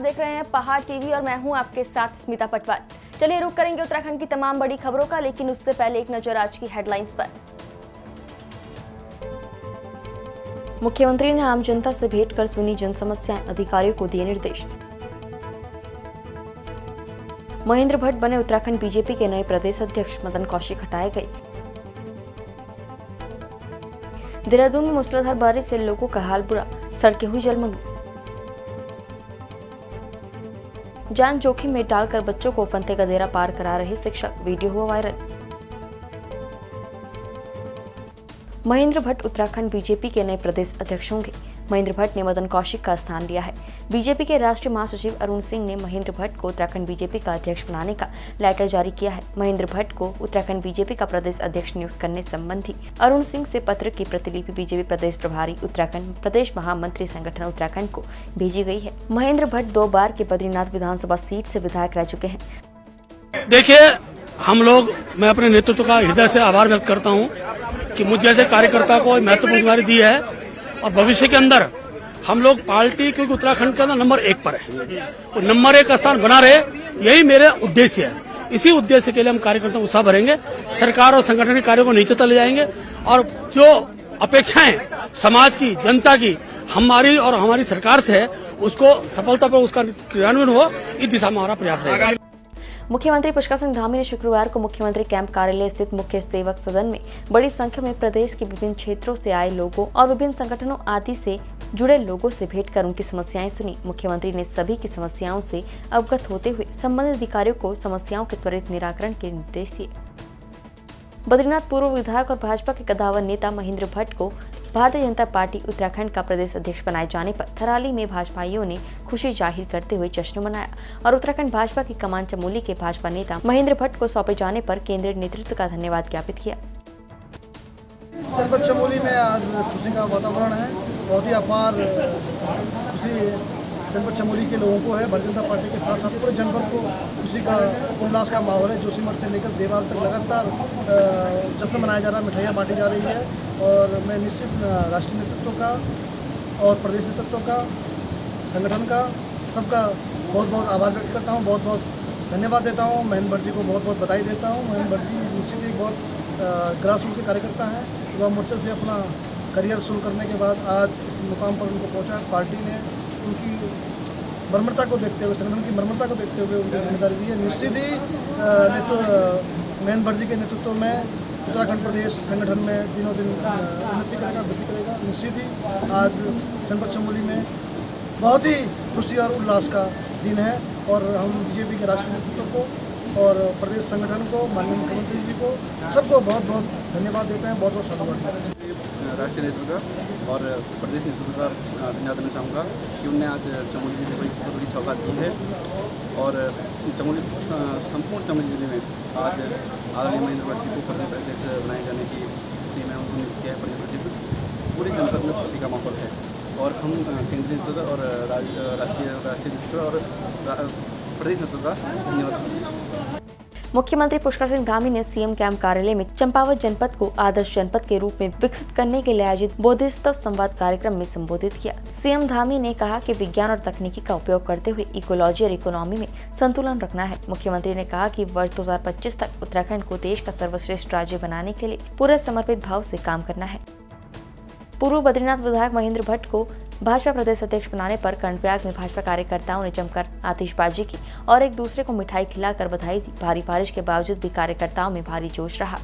आप देख रहे हैं पहाड़ टीवी और मैं हूँ आपके साथ स्मिता पटवाल चलिए रुक करेंगे उत्तराखंड की तमाम बड़ी खबरों का, लेकिन उससे पहले एक नज़र आज की हेडलाइंस पर। मुख्यमंत्री ने आम जनता से भेंट कर सुनी जन समस्याएँ अधिकारियों को दिए निर्देश। महेंद्र भट्ट बने उत्तराखंड बीजेपी के नए प्रदेश अध्यक्ष, मदन कौशिक हटाए गए। देहरादून में मूसलाधार बारिश से लोगों का हाल बुरा, सड़कें हुई जलमग्न। जान जोखिम में डालकर बच्चों को फंते का देरा पार करा रहे शिक्षक। वीडियो हुआ वायरल। महेंद्र भट्ट, उत्तराखंड बीजेपी के नए प्रदेश अध्यक्ष होंगे। महेंद्र भट्ट ने मदन कौशिक का स्थान लिया है। बीजेपी के राष्ट्रीय महासचिव अरुण सिंह ने महेंद्र भट्ट को उत्तराखंड बीजेपी का अध्यक्ष बनाने का लेटर जारी किया है। महेंद्र भट्ट को उत्तराखंड बीजेपी का प्रदेश अध्यक्ष नियुक्त करने संबंधी अरुण सिंह से पत्र की प्रतिलिपि बीजेपी प्रदेश प्रभारी उत्तराखंड, प्रदेश महामंत्री संगठन उत्तराखंड को भेजी गई है। महेंद्र भट्ट दो बार के बद्रीनाथ विधानसभा सीट से विधायक रह चुके हैं। देखिए, हम लोग, मैं अपने नेतृत्व का हृदय से आभार व्यक्त करता हूँ कि मुझ जैसे कार्यकर्ता को महत्वपूर्ण ज़िम्मेदारी दी है। और भविष्य के अंदर हम लोग पार्टी, क्योंकि उत्तराखंड के अंदर नंबर एक पर है। और नंबर एक स्थान बना रहे, यही मेरा उद्देश्य है। इसी उद्देश्य के लिए हम कार्यकर्ता उत्साह भरेंगे, सरकार और संगठन के कार्यों को नीचे तले जाएँगे, और जो अपेक्षाएँ समाज की, जनता की, हमारी और हमारी सरकार से है, उसको सफलतापूर्वक उसका क्रियान्वयन हो, इस दिशा में हमारा प्रयास रहेगा। मुख्यमंत्री पुष्कर सिंह धामी ने शुक्रवार को मुख्यमंत्री कैंप कार्यालय स्थित मुख्य सेवक सदन में बड़ी संख्या में प्रदेश के विभिन्न क्षेत्रों से आए लोगों और विभिन्न संगठनों आदि से जुड़े लोगों से भेंट कर उनकी समस्याएँ सुनी। मुख्यमंत्री ने सभी की समस्याओं से अवगत होते हुए संबंधित अधिकारियों को समस्याओं के त्वरित निराकरण के निर्देश दिए। बद्रीनाथ पूर्व विधायक और भाजपा के कदावर नेता महेंद्र भट्ट को भारतीय जनता पार्टी उत्तराखंड का प्रदेश अध्यक्ष बनाए जाने पर थराली में भाजपाइयों ने खुशी ज़ाहिर करते हुए जश्न मनाया और उत्तराखंड भाजपा की कमान चमोली के भाजपा नेता महेंद्र भट्ट को सौंपे जाने पर केंद्रीय नेतृत्व का धन्यवाद ज्ञापित किया। चमोली में आज खुशी का वातावरण है। बहुत ही अपार खुशी जनपद चमोली के लोगों को है, भारतीय जनता पार्टी के साथ साथ पूरे जनपद को खुशी का उल्लास का माहौल है जोशीमठ से लेकर देवाल तक लगातार जश्न मनाया जा रहा है, मिठाइयाँ बांटी जा रही है और मैं निश्चित राष्ट्रीय नेतृत्व का और प्रदेश नेतृत्व का, संगठन का, सबका बहुत बहुत आभार व्यक्त करता हूँ बहुत बहुत धन्यवाद देता हूँ, महेंद्र भट्ट को बहुत बहुत बधाई देता हूँ, महेंद्र भट्ट जी निश्चित एक बहुत ग्रास रूट के कार्यकर्ता हैं, युवा मोर्चे से अपना करियर शुरू करने के बाद आज इस मुकाम पर उनको पहुँचा, पार्टी ने उनकी मर्मरता को देखते हुए, संगठन की मर्मरता को देखते हुए उनकी ज़िम्मेदारी दी है। निश्चित ही नेतृत्व महेंद्र भट्ट के नेतृत्व में उत्तराखंड प्रदेश संगठन में दिनों दिन उन्नति करेगा, वृद्धि करेगा। निश्चित ही, आज जनपद चमोली में बहुत ही खुशी और उल्लास का दिन है और हम बीजेपी के राष्ट्रीय नेतृत्व को और प्रदेश संगठन को, माननीय मुख्यमंत्री जी को सबको बहुत बहुत धन्यवाद देते हैं, बहुत बहुत धन्यवाद राष्ट्रीय नेतृत्व का और प्रदेश नेतृत्व का धन्यवाद देना चाहूँगा कि उनने आज चमोली ज़िले को बहुत बड़ी सौगात दी है और चमोली संपूर्ण चमोली ज़िले में आज आदरणीय महेंद्र भट्ट को प्रदेश अध्यक्ष बनाए जाने की खुशी में उनको किया है प्रदेश सचिव पूरे जनपद में खुशी का माहौल है और हम केंद्रीय नेतृत्व और राष्ट्रीय राष्ट्रीय नेतृत्व और प्रदेश नेतृत्व का धन्यवाद। मुख्यमंत्री पुष्कर सिंह धामी ने सीएम कैंप कार्यालय में चंपावत जनपद को आदर्श जनपद के रूप में विकसित करने के लिए आयोजित बोधिस्तव संवाद कार्यक्रम में संबोधित किया। सीएम धामी ने कहा कि विज्ञान और तकनीकी का उपयोग करते हुए इकोलॉजी और इकोनॉमी में संतुलन रखना है। मुख्यमंत्री ने कहा कि वर्ष 2025 तक उत्तराखंड को देश का सर्वश्रेष्ठ राज्य बनाने के लिए पूरे समर्पित भाव से काम करना है। पूर्व बद्रीनाथ विधायक महेंद्र भट्ट को भाजपा प्रदेश अध्यक्ष बनाने पर कर्णप्रयाग में भाजपा कार्यकर्ताओं ने जमकर आतिशबाजी की और एक दूसरे को मिठाई खिलाकर बधाई दी। भारी बारिश के बावजूद भी कार्यकर्ताओं में भारी जोश रहा।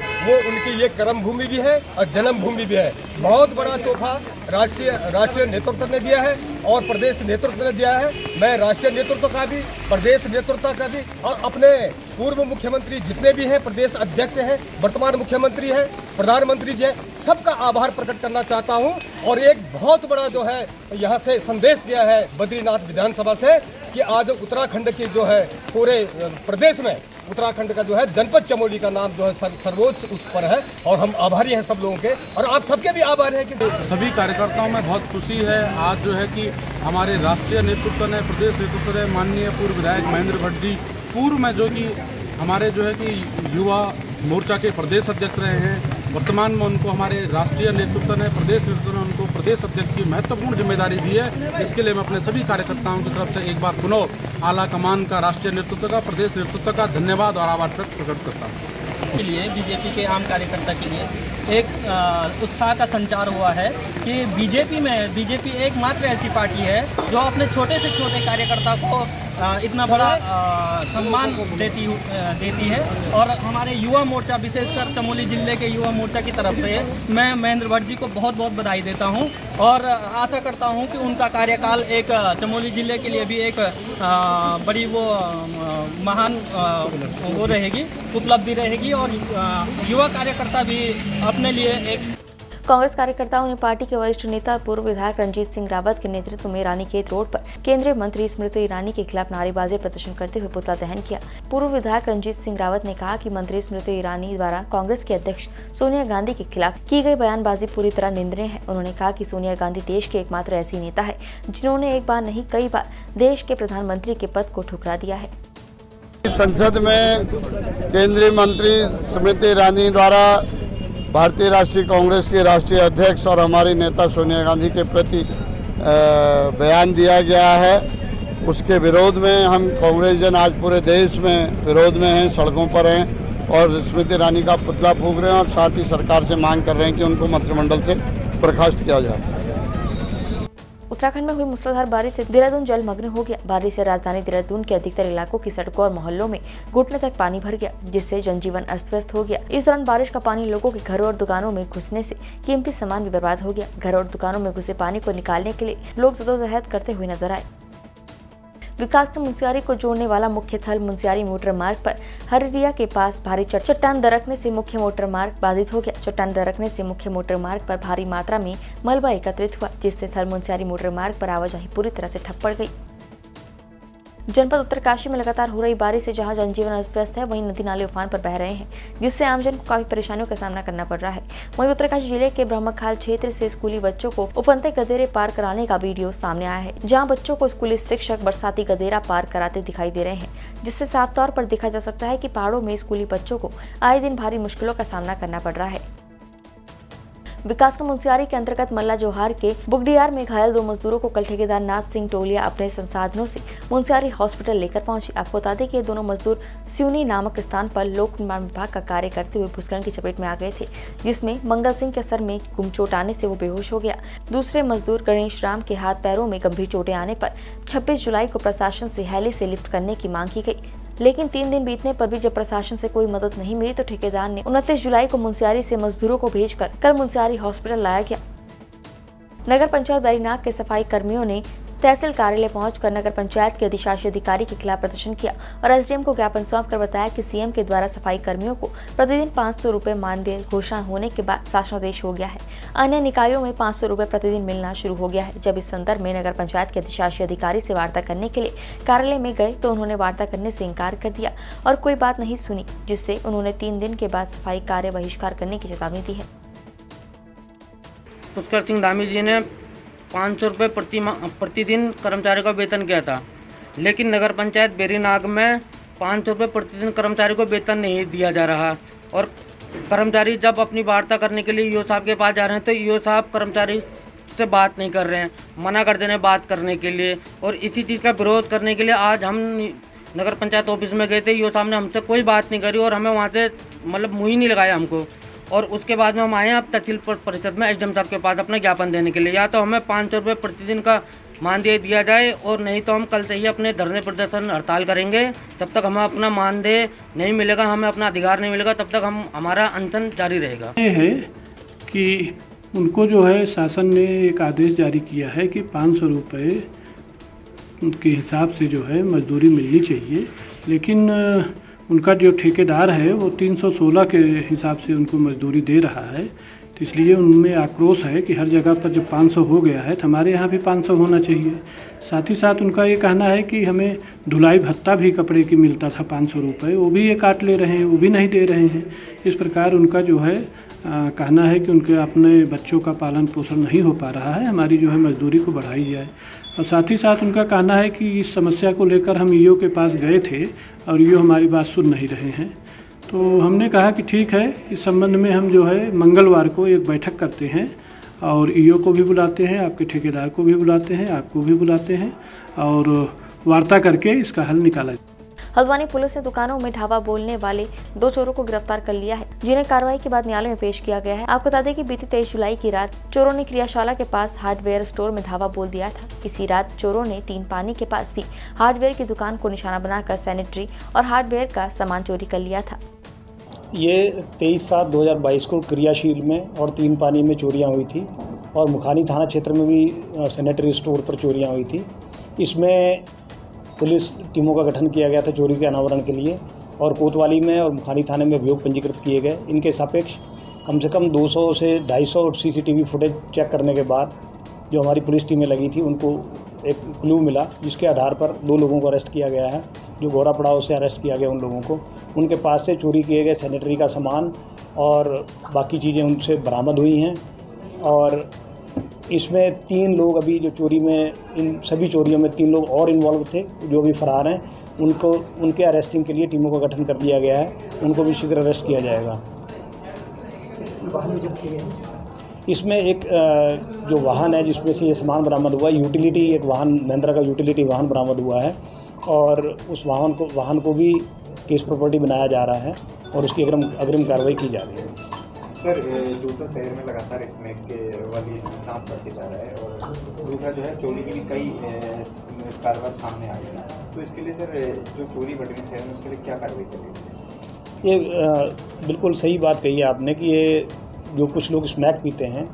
वो उनकी ये कर्म भूमि भी है और जन्म भूमि भी है। बहुत बड़ा तोहफा राष्ट्रीय राष्ट्रीय नेतृत्व ने दिया है। और प्रदेश नेतृत्व ने दिया है। मैं राष्ट्रीय नेतृत्व का भी, प्रदेश नेतृत्व का भी और अपने पूर्व मुख्यमंत्री जितने भी हैं, प्रदेश अध्यक्ष हैं, वर्तमान मुख्यमंत्री हैं, प्रधानमंत्री जी हैं, सबका आभार प्रकट करना चाहता हूँ। और एक बहुत बड़ा जो है, यहाँ से संदेश गया है बद्रीनाथ विधानसभा से कि आज उत्तराखंड के जो है, पूरे प्रदेश में उत्तराखंड का जो है, जनपद चमोली का नाम जो है सर्वोच्च उस पर है। और हम आभारी हैं सब लोगों के। और आप सबके भी आभारी हैं कि सभी कार्यकर्ताओं में बहुत खुशी है। आज जो है कि हमारे राष्ट्रीय नेतृत्व ने, प्रदेश नेतृत्व ने, माननीय पूर्व विधायक महेंद्र भट्ट जी, पूर्व में जो कि हमारे जो है कि युवा मोर्चा के प्रदेश अध्यक्ष रहे हैं, वर्तमान में उनको हमारे राष्ट्रीय नेतृत्व ने, प्रदेश नेतृत्व ने उनको प्रदेश अध्यक्ष की महत्वपूर्ण ज़िम्मेदारी दी है। इसके लिए मैं अपने सभी कार्यकर्ताओं की तरफ़ से एक बार पुनः आला कमान का, राष्ट्रीय नेतृत्व का, प्रदेश नेतृत्व का धन्यवाद और आभार प्रकट करता हूँ। के लिए बीजेपी के आम कार्यकर्ता के लिए एक उत्साह का संचार हुआ है कि बीजेपी में, बीजेपी एकमात्र ऐसी पार्टी है जो अपने छोटे से छोटे कार्यकर्ता को इतना बड़ा सम्मान देती देती है। और हमारे युवा मोर्चा, विशेषकर चमोली ज़िले के युवा मोर्चा की तरफ़ से मैं महेंद्र भट्ट जी को बहुत बहुत बधाई देता हूँ। और आशा करता हूँ कि उनका कार्यकाल एक चमोली ज़िले के लिए भी एक बड़ी वो महान वो रहेगी, उपलब्धि रहेगी। और युवा कार्यकर्ता भी अपने लिए एक कांग्रेस कार्यकर्ताओं ने पार्टी के वरिष्ठ नेता पूर्व विधायक रंजीत सिंह रावत के नेतृत्व में रानीखेत रोड पर केंद्रीय मंत्री स्मृति ईरानी के खिलाफ नारेबाजी प्रदर्शन करते हुए पुतला दहन किया। पूर्व विधायक रंजीत सिंह रावत ने कहा कि मंत्री स्मृति ईरानी द्वारा कांग्रेस के अध्यक्ष सोनिया गांधी के खिलाफ की गई बयानबाजी पूरी तरह निंदनीय है। उन्होंने कहा की सोनिया गांधी देश के एकमात्र ऐसी नेता है, जिन्होंने एक बार नहीं, कई बार देश के प्रधानमंत्री के पद को ठुकरा दिया है। संसद में केंद्रीय मंत्री स्मृति ईरानी द्वारा भारतीय राष्ट्रीय कांग्रेस के राष्ट्रीय अध्यक्ष और हमारी नेता सोनिया गांधी के प्रति बयान दिया गया है। उसके विरोध में हम कांग्रेस जन आज पूरे देश में विरोध में हैं, सड़कों पर हैं और स्मृति ईरानी का पुतला फूक रहे हैं और साथ ही सरकार से मांग कर रहे हैं कि उनको मंत्रिमंडल से बर्खास्त किया जाए। उत्तराखंड में हुई मूसलाधार बारिश से देहरादून जलमग्न हो गया। बारिश से राजधानी देहरादून के अधिकतर इलाकों की सड़कों और मोहल्लों में घुटने तक पानी भर गया, जिससे जनजीवन अस्त व्यस्त हो गया। इस दौरान बारिश का पानी लोगों के घरों और दुकानों में घुसने से कीमती सामान भी बर्बाद हो गया। घर और दुकानों में घुसे पानी को निकालने के लिए लोग जदोजहद करते हुए नज़र आए। विकास मुंसियारी को जोड़ने वाला मुख्य थल मुंसियारी मोटर मार्ग पर हररिया के पास भारी चट्टान दरकने से मुख्य मोटर मार्ग बाधित हो गया। चट्टान दरकने से मुख्य मोटर मार्ग पर भारी मात्रा में मलबा एकत्रित हुआ, जिससे थल मुंसियारी मोटर मार्ग पर आवाजाही पूरी तरह से ठप पड़ गई। जनपद उत्तरकाशी में लगातार हो रही बारिश से जहाँ जनजीवन अस्त व्यस्त है, वहीं नदी नाले उफान पर बह रहे हैं, जिससे आमजन को काफ़ी परेशानियों का सामना करना पड़ रहा है। वहीं उत्तरकाशी ज़िले के ब्रह्मखाल क्षेत्र से स्कूली बच्चों को उफनते गदेरे पार कराने का वीडियो सामने आया है, जहाँ बच्चों को स्कूली शिक्षक बरसाती गदेरा पार कराते दिखाई दे रहे हैं, जिससे साफ़ तौर पर देखा जा सकता है की पहाड़ों में स्कूली बच्चों को आए दिन भारी मुश्किलों का सामना करना पड़ रहा है। विकासखंड मुंसियारी के अंतर्गत मल्ला जोहार के बुगडियार में घायल दो मजदूरों को कल ठेकेदार नाथ सिंह टोलिया अपने संसाधनों से मुंसियारी हॉस्पिटल लेकर पहुँचे। आपको बता दें कि ये दोनों मजदूर सिवनी नामक स्थान पर लोक निर्माण विभाग का कार्य करते हुए भूस्खलन की चपेट में आ गए थे, जिसमें मंगल सिंह के सर में गुमचोट आने से वो बेहोश हो गया। दूसरे मजदूर गणेश राम के हाथ पैरों में गंभीर चोटें आने पर छब्बीस जुलाई को प्रशासन से हेली से लिफ्ट करने की मांग की गई। लेकिन तीन दिन बीतने पर भी जब प्रशासन से कोई मदद नहीं मिली तो ठेकेदार ने उनतीस जुलाई को मुंसियारी से मजदूरों को भेजकर कल मुंसियारी हॉस्पिटल लाया गया। नगर पंचायत बैरीनाग के सफ़ाई कर्मियों ने तहसील कार्यालय पहुंचकर नगर पंचायत के अधिशासी अधिकारी के खिलाफ प्रदर्शन किया और एसडीएम को ज्ञापन सौंप कर बताया कि सीएम के द्वारा सफ़ाई कर्मियों को प्रतिदिन पाँच सौ रूपए मानदेय घोषणा होने के बाद शासनादेश हो गया है। अन्य निकायों में पाँच सौ रूपए प्रतिदिन मिलना शुरू हो गया है। जब इस संदर्भ में नगर पंचायत के अधिशासी अधिकारी से वार्ता करने के लिए कार्यालय में गए तो उन्होंने वार्ता करने से इनकार कर दिया और कोई बात नहीं सुनी, जिससे उन्होंने तीन दिन के बाद सफ़ाई कार्य बहिष्कार करने की चेतावनी दी है। पुष्कर सिंह धामी जी ने पाँच सौ रुपये प्रति प्रतिदिन कर्मचारी का वेतन किया था। लेकिन नगर पंचायत बेरीनाग में पाँच सौ रुपये प्रतिदिन कर्मचारी को वेतन नहीं दिया जा रहा और कर्मचारी जब अपनी वार्ता करने के लिए ईओ साहब के पास जा रहे हैं तो ईओ साहब कर्मचारी से बात नहीं कर रहे हैं, मना कर दे रहे हैं बात करने के लिए। और इसी चीज़ का विरोध करने के लिए आज हम नगर पंचायत ऑफ़िस में गए थे, ईओ साहब ने हमसे कोई बात नहीं करी और हमें वहाँ से मतलब मुँह ही नहीं लगाया हमको। और उसके बाद में हम आए हैं अब तहसील परिषद में एच साहब के पास अपना ज्ञापन देने के लिए। या तो हमें पाँच सौ रुपये प्रतिदिन का मानदेय दिया जाए और नहीं तो हम कल से ही अपने धरने प्रदर्शन हड़ताल करेंगे। तब तक हमें अपना मानदेय नहीं मिलेगा, हमें अपना अधिकार नहीं मिलेगा, तब तक हम, हमारा अनशन जारी रहेगा। ये है कि उनको जो है शासन ने एक आदेश जारी किया है कि पाँच सौ रुपये के हिसाब से जो है मजदूरी मिलनी चाहिए। लेकिन उनका जो ठेकेदार है वो 316 के हिसाब से उनको मजदूरी दे रहा है। तो इसलिए उनमें आक्रोश है कि हर जगह पर जब 500 हो गया है तो हमारे यहाँ भी 500 होना चाहिए। साथ ही साथ उनका ये कहना है कि हमें धुलाई भत्ता भी कपड़े की मिलता था पाँच सौ रुपये वो भी ये काट ले रहे हैं वो भी नहीं दे रहे हैं। इस प्रकार उनका जो है आ, कहना है कि उनके अपने बच्चों का पालन पोषण नहीं हो पा रहा है हमारी जो है मजदूरी को बढ़ाई जाए। और साथ ही साथ उनका कहना है कि इस समस्या को लेकर हम ईओ के पास गए थे और ईओ हमारी बात सुन नहीं रहे हैं। तो हमने कहा कि ठीक है, इस संबंध में हम जो है मंगलवार को एक बैठक करते हैं और ईओ को भी बुलाते हैं, आपके ठेकेदार को भी बुलाते हैं, आपको भी बुलाते हैं और वार्ता करके इसका हल निकाला जाए। हल्द्वानी पुलिस ने दुकानों में ढाबा बोलने वाले दो चोरों को गिरफ़्तार कर लिया है, जिन्हें कार्रवाई के बाद न्यायालय में पेश किया गया है। आपको बता दें कि बीती तेईस जुलाई की रात चोरों ने क्रियाशाला के पास हार्डवेयर स्टोर में धावा बोल दिया था। इसी रात चोरों ने तीन पानी के पास भी हार्डवेयर की दुकान को निशाना बनाकर सैनिटरी और हार्डवेयर का सामान चोरी कर लिया था। ये तेईस सात 2022 को क्रियाशील में और तीन पानी में चोरियाँ हुई थी और मुखानी थाना क्षेत्र में भी सैनिटरी स्टोर पर चोरियाँ हुई थी। इसमें पुलिस टीमों का गठन किया गया था चोरी के अनावरण के लिए और कोतवाली में और मुखानी थाने में अभियोग पंजीकृत किए गए। इनके सापेक्ष कम से कम 200 से 250 सीसीटीवी फुटेज चेक करने के बाद जो हमारी पुलिस टीमें लगी थी, उनको एक क्लू मिला, जिसके आधार पर दो लोगों को अरेस्ट किया गया है, जो घोड़ा पड़ाव से अरेस्ट किया गया उन लोगों को। उनके पास से चोरी किए गए सैनिटरी का सामान और बाकी चीज़ें उनसे बरामद हुई हैं और इसमें तीन लोग अभी जो चोरी में, इन सभी चोरियों में तीन लोग और इन्वॉल्व थे, जो अभी फरार हैं। उनको, उनके अरेस्टिंग के लिए टीमों का गठन कर दिया गया है। उनको भी शीघ्र अरेस्ट किया जाएगा। इसमें एक जो वाहन है, जिसमें से ये सामान बरामद हुआ है यूटिलिटी एक वाहन, महिंद्रा का यूटिलिटी वाहन बरामद हुआ है। और उस वाहन को वाहन को भी केस प्रॉपर्टी बनाया जा रहा है और उसकी अग्रिम अग्रिम कार्रवाई की जा रही है। सर दूसरा शहर में लगातार इसमें के वाली सांप बढ़ते जा रहा है और दूसरा जो है, चोरी की भी कई कार्रवाई सामने आ रही है। तो इसके लिए सर जो चोरी बढ़ रही शहर में, उसके लिए क्या कार्रवाई करेगी ये बिल्कुल सही बात कही है आपने कि ये जो कुछ लोग स्मैक पीते हैं,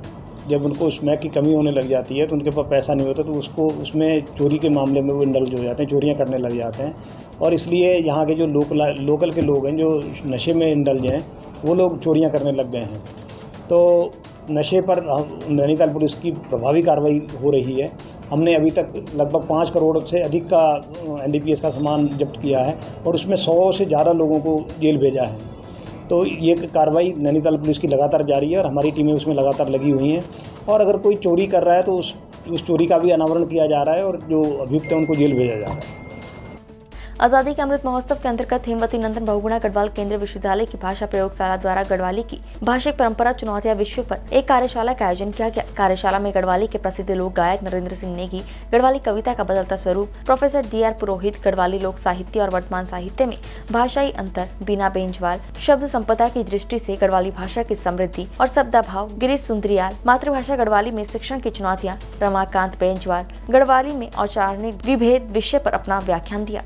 जब उनको स्मैक की कमी होने लग जाती है तो उनके पास पैसा नहीं होता तो उसको, उसमें चोरी के मामले में वो इंडल्ज हो जाते हैं, चोरियाँ करने लग जाते हैं। और इसलिए यहाँ के जो लोकल लोकल के लोग हैं, जो नशे में इंडल्ज हैं, वो लोग चोरियाँ करने लग गए हैं। तो नशे पर नैनीताल पुलिस की प्रभावी कार्रवाई हो रही है। हमने अभी तक लगभग पाँच करोड़ से अधिक का एनडीपीएस का सामान जब्त किया है और उसमें सौ से ज़्यादा लोगों को जेल भेजा है। तो ये कार्रवाई नैनीताल पुलिस की लगातार जारी है और हमारी टीमें उसमें लगातार लगी हुई हैं। और अगर कोई चोरी कर रहा है तो उस उस चोरी का भी अनावरण किया जा रहा है और जो अभियुक्त है, उनको जेल भेजा जा रहा है। आज़ादी के अमृत महोत्सव के अंतर्गत हेमवती नंदन बहुगुणा गढ़वाल केंद्रीय विश्वविद्यालय की भाषा प्रयोगशाला द्वारा गढ़वाली की भाषिक परंपरा चुनौतियाँ विषय पर एक कार्यशाला का आयोजन किया गया। कार्यशाला में गढ़वाली के प्रसिद्ध लोक गायक नरेंद्र सिंह नेगी, गढ़वाली कविता का बदलता स्वरूप, professor D R Purohit, Garhwali लोक साहित्य और वर्तमान साहित्य में भाषाई अंतर, बिना बेंजवाल, शब्द संपदा की दृष्टि से गढ़वाली भाषा की समृद्धि और शब्दाभाव, गिरीश सुंदरियाल, मातृभाषा गढ़वाली में शिक्षण की चुनौतियाँ, रमाकांत बेंजवाल, गढ़वाली में औचारणिक विभेद विषय पर अपना व्याख्यान दिया।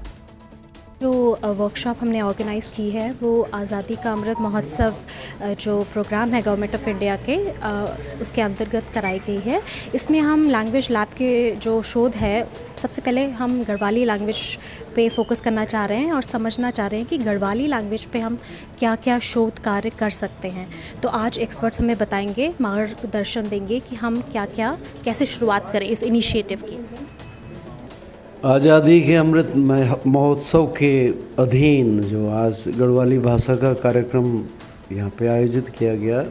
जो वर्कशॉप हमने ऑर्गेनाइज़ की है, वो आज़ादी का अमृत महोत्सव जो प्रोग्राम है गवर्नमेंट ऑफ़ इंडिया के उसके अंतर्गत कराई गई है। इसमें हम लैंग्वेज लैब के जो शोध है, सबसे पहले हम गढ़वाली लैंग्वेज पे फोकस करना चाह रहे हैं और समझना चाह रहे हैं कि गढ़वाली लैंग्वेज पे हम क्या क्या शोध कार्य कर सकते हैं। तो आज एक्सपर्ट्स हमें बताएँगे, मार्गदर्शन देंगे कि हम क्या क्या कैसे शुरुआत करें इस इनिशिएटिव की। आज़ादी के अमृत महोत्सव के अधीन जो आज गढ़वाली भाषा का कार्यक्रम यहाँ पे आयोजित किया गया,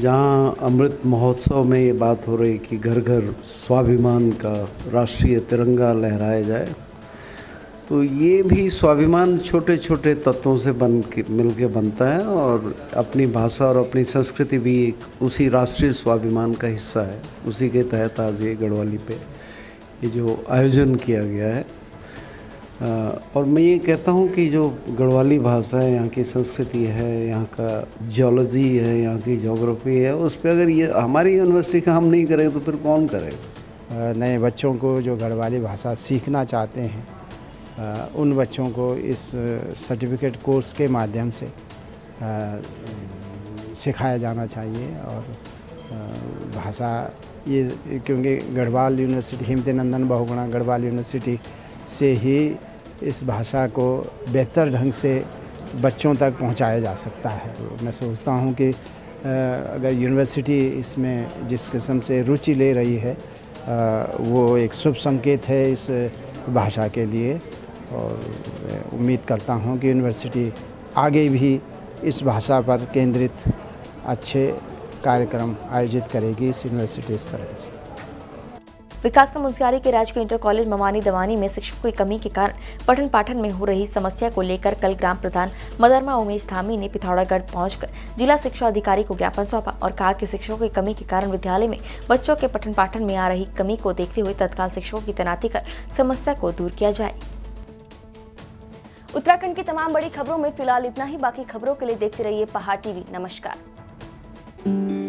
जहाँ अमृत महोत्सव में ये बात हो रही कि घर घर स्वाभिमान का राष्ट्रीय तिरंगा लहराया जाए। तो ये भी स्वाभिमान छोटे छोटे तत्वों से बन के मिल के बनता है और अपनी भाषा और अपनी संस्कृति भी एक उसी राष्ट्रीय स्वाभिमान का हिस्सा है। उसी के तहत आज ये गढ़वाली पे ये जो आयोजन किया गया है। और मैं ये कहता हूँ कि जो गढ़वाली भाषा है, यहाँ की संस्कृति है, यहाँ का जियोलॉजी है, यहाँ की जोग्राफी है, उस पर अगर ये हमारी यूनिवर्सिटी का हम नहीं करें तो फिर कौन करेगा? नए बच्चों को जो गढ़वाली भाषा सीखना चाहते हैं उन बच्चों को इस सर्टिफिकेट कोर्स के माध्यम से सिखाया जाना चाहिए और भाषा, ये क्योंकि गढ़वाल यूनिवर्सिटी हिमते नंदन बहुगुणा गढ़वाल यूनिवर्सिटी से ही इस भाषा को बेहतर ढंग से बच्चों तक पहुँचाया जा सकता है। मैं सोचता हूँ कि अगर यूनिवर्सिटी इसमें जिस किस्म से रुचि ले रही है वो एक शुभ संकेत है इस भाषा के लिए और उम्मीद करता हूँ कि यूनिवर्सिटी आगे भी इस भाषा पर केंद्रित अच्छे कार्यक्रम आयोजित करेगी इस यूनिवर्सिटी स्तर पर विकासखंड मुंसियारी के राजकीय इंटर कॉलेज मवानी दवानी में शिक्षकों की कमी के कारण पठन पाठन में हो रही समस्या को लेकर कल ग्राम प्रधान मदरमा उमेश धामी ने पिथौरागढ़ पहुंचकर जिला शिक्षा अधिकारी को ज्ञापन सौंपा और कहा कि शिक्षकों की कमी के कारण विद्यालय में बच्चों के पठन पाठन में आ रही कमी को देखते हुए तत्काल शिक्षकों की तैनाती कर समस्या को दूर किया जाए। उत्तराखंड की तमाम बड़ी खबरों में फ़िलहाल इतना ही। बाकी खबरों के लिए देखते रहिए पहाड़ टीवी नमस्कार। Thank you.